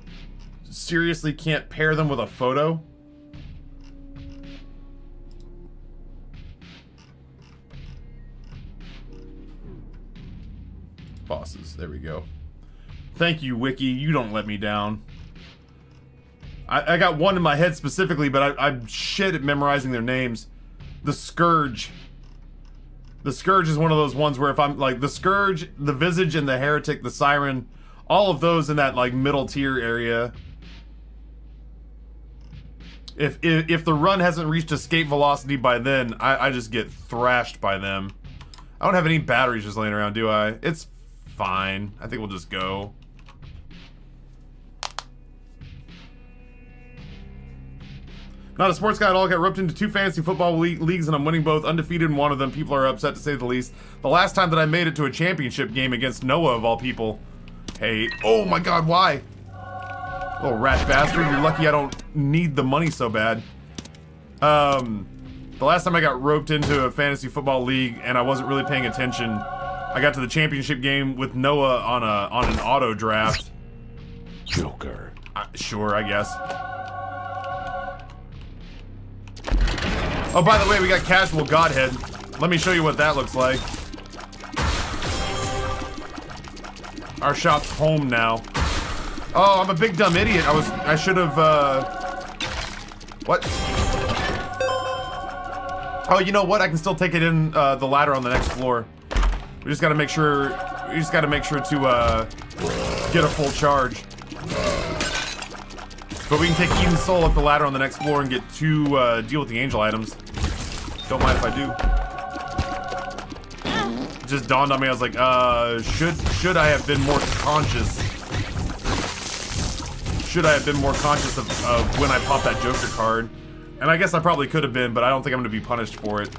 S1: seriously can't pair them with a photo? Bosses, there we go. Thank you, Wiki. You don't let me down. I, I got one in my head specifically, but I, I'm shit at memorizing their names. The Scourge. The Scourge is one of those ones where if I'm like the Scourge, the Visage, and the Heretic, the Siren, all of those in that like middle tier area. If, if, if the run hasn't reached escape velocity by then, I, I just get thrashed by them. I don't have any batteries just laying around, do I? It's fine. I think we'll just go. Not a sports guy at all. Got roped into two fantasy football le leagues and I'm winning both. Undefeated in one of them. People are upset to say the least. The last time that I made it to a championship game against Noah of all people. Hey, oh my god, why? Little rat bastard, you're lucky I don't need the money so bad. Um, the last time I got roped into a fantasy football league and I wasn't really paying attention, I got to the championship game with Noah on a on an auto draft.
S2: Joker.
S1: Uh, sure, I guess. Oh, by the way, we got Casual Godhead. Let me show you what that looks like. Our shop's home now. Oh, I'm a big dumb idiot. I was, I should have, uh... What? Oh, you know what? I can still take it in uh, the ladder on the next floor. We just gotta make sure, we just gotta make sure to, uh, get a full charge. But we can take Eden's soul up the ladder on the next floor and get to uh, deal with the angel items. Don't mind if I do. Just dawned on me. I was like, uh, should should I have been more conscious? Should I have been more conscious of, of when I popped that Joker card? And I guess I probably could have been, but I don't think I'm going to be punished for it.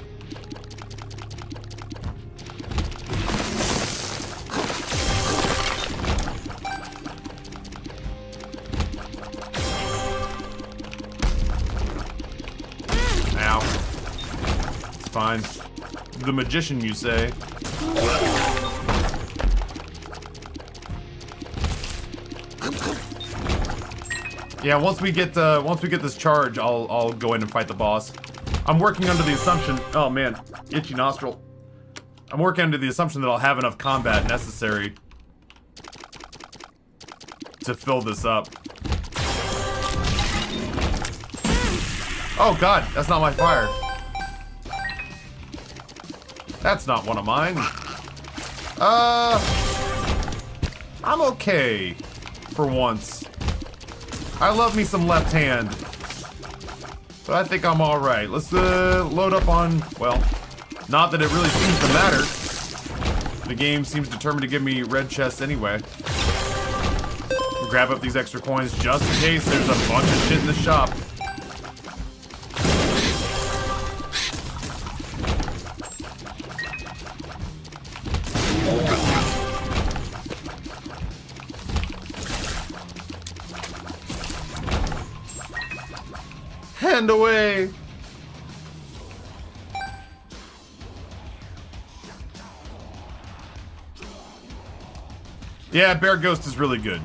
S1: Ow. It's fine. The magician, you say? Yeah, once we get uh, once we get this charge, I'll I'll go in and fight the boss. I'm working under the assumption. Oh man, itchy nostril. I'm working under the assumption that I'll have enough combat necessary to fill this up. Oh god, that's not my fire. That's not one of mine. Uh, I'm okay for once. I love me some left hand. But I think I'm alright. Let's uh, load up on, well, not that it really seems to matter. The game seems determined to give me red chests anyway. Grab up these extra coins just in case there's a bunch of shit in the shop. Yeah, Bear Ghost is really good.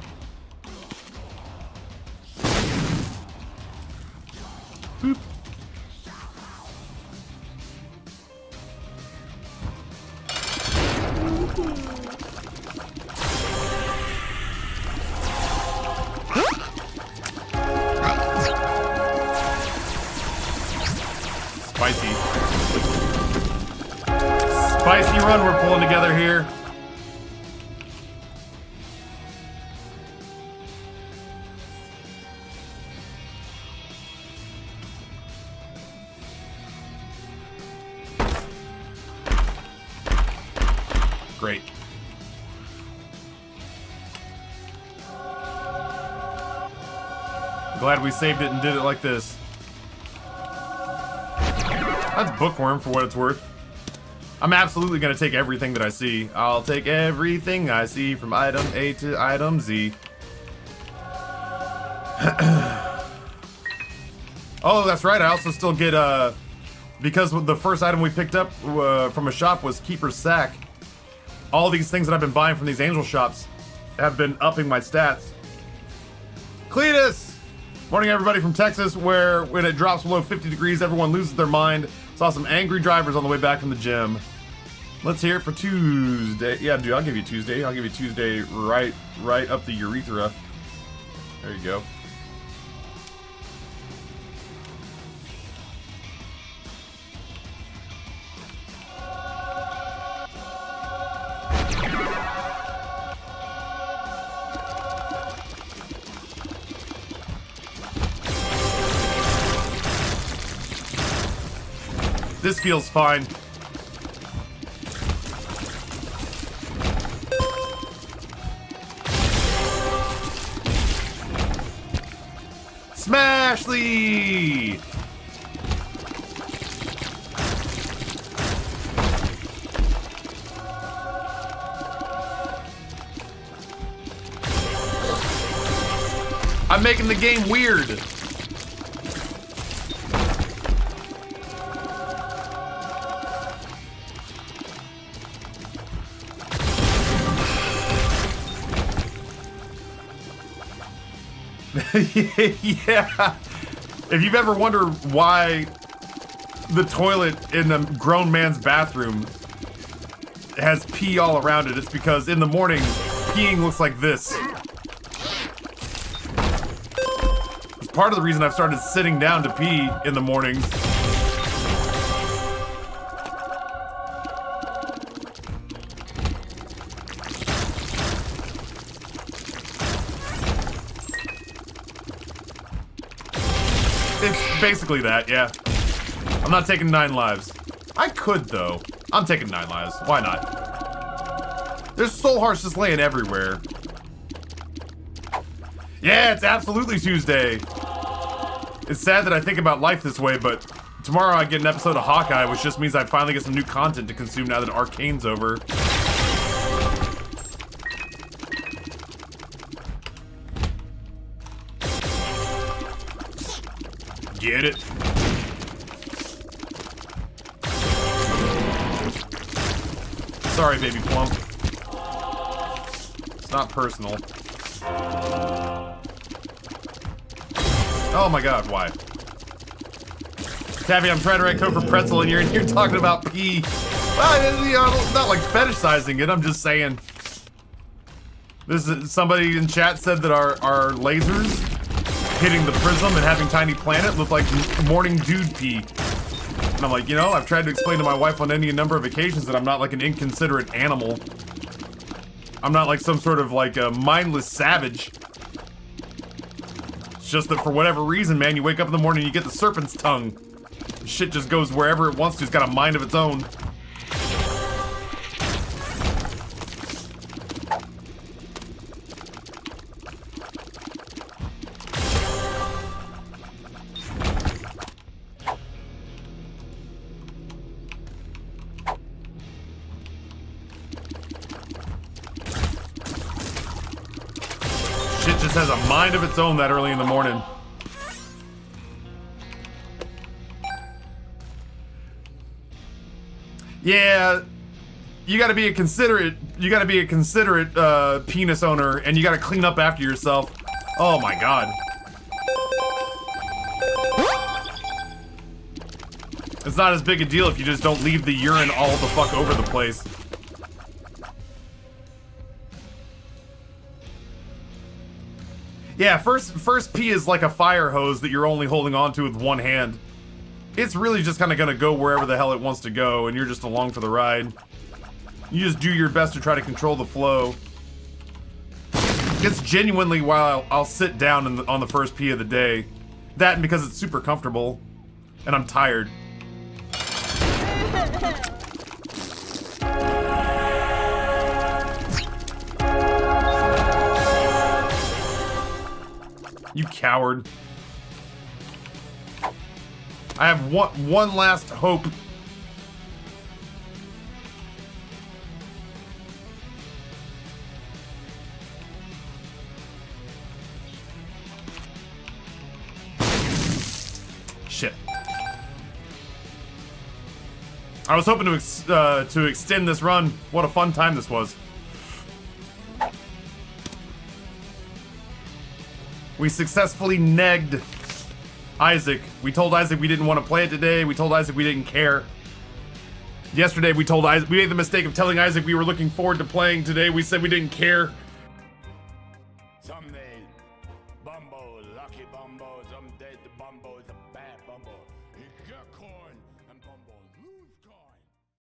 S1: Great. Glad we saved it and did it like this. That's bookworm for what it's worth. I'm absolutely gonna take everything that I see. I'll take everything I see from item A to item Z. oh, that's right. I also still get, uh, because the first item we picked up uh, from a shop was Keeper's Sack. All these things that I've been buying from these angel shops have been upping my stats. Cletus! Morning, everybody from Texas, where when it drops below 50 degrees, everyone loses their mind. Saw some angry drivers on the way back from the gym. Let's hear it for Tuesday. Yeah, dude, I'll give you Tuesday. I'll give you Tuesday right, right up the urethra. There you go. Feels fine. Smashly! I'm making the game weird. yeah. If you've ever wondered why the toilet in a grown man's bathroom has pee all around it, it's because in the morning, peeing looks like this. It's part of the reason I've started sitting down to pee in the mornings. Basically that, yeah. I'm not taking nine lives. I could, though. I'm taking nine lives. Why not? There's soul hearts just laying everywhere. Yeah, it's absolutely Tuesday. It's sad that I think about life this way, but tomorrow I get an episode of Hawkeye, which just means I finally get some new content to consume now that Arcane's over. Get it? Sorry, Baby Plum. It's not personal. Oh my god, why? Taffy, I'm trying to write code for pretzel and you're in here talking about pee. Well, you know, not like fetishizing it, I'm just saying. This is somebody in chat said that our, our lasers hitting the prism and having tiny planet look like morning dude pee. And I'm like, you know, I've tried to explain to my wife on any number of occasions that I'm not like an inconsiderate animal. I'm not like some sort of like a mindless savage. It's just that for whatever reason, man, you wake up in the morning and you get the serpent's tongue. Shit just goes wherever it wants to. It's got a mind of its own. Just has a mind of its own that early in the morning. Yeah, you got to be a considerate. You got to be a considerate uh, penis owner, and you got to clean up after yourself. Oh my god. It's not as big a deal if you just don't leave the urine all the fuck over the place. Yeah, first first pee is like a fire hose that you're only holding onto with one hand. It's really just kind of gonna go wherever the hell it wants to go, and you're just along for the ride. You just do your best to try to control the flow. It's genuinely while I'll, sit down the, on the first pee of the day. That and because it's super comfortable, and I'm tired. You coward. I have one one last hope. Shit. I was hoping to ex uh, to extend this run. What a fun time this was. We successfully negged Isaac. We told Isaac we didn't want to play it today. We told Isaac we didn't care. Yesterday we told Isaac we made the mistake of telling Isaac we were looking forward to playing today. We said we didn't care.